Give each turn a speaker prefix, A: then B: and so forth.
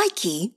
A: Nike